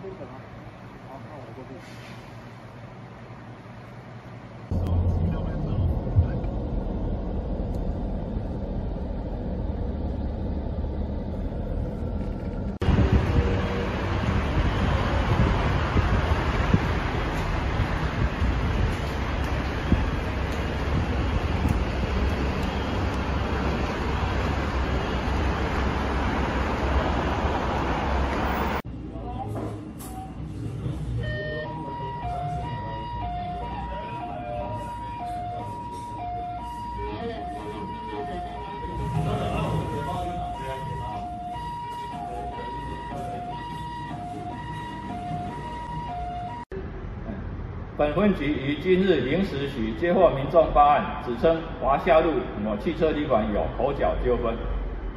可以等啊。好，那我过去。本分局于今日零时许接获民众报案，指称华夏路某汽车旅馆有口角纠纷。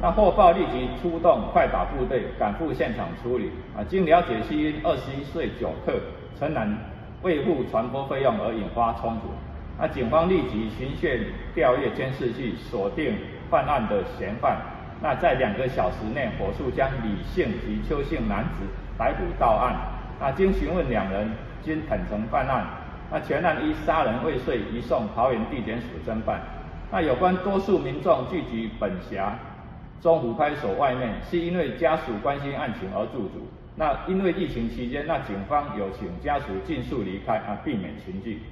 那获报立即出动快打部队赶赴现场处理。啊，经了解，系因二十一岁酒客陈男未付传播费用而引发冲突。那警方立即循线调阅监视器，锁定犯案的嫌犯。那在两个小时内，火速将李姓及邱姓男子逮捕到案。啊经询问两人。均坦承犯案，那全案依杀人未遂移送桃园地检署侦办。那有关多数民众聚集本辖中湖派出所外面，是因为家属关心案情而驻足。那因为疫情期间，那警方有请家属尽速离开，啊，避免群聚。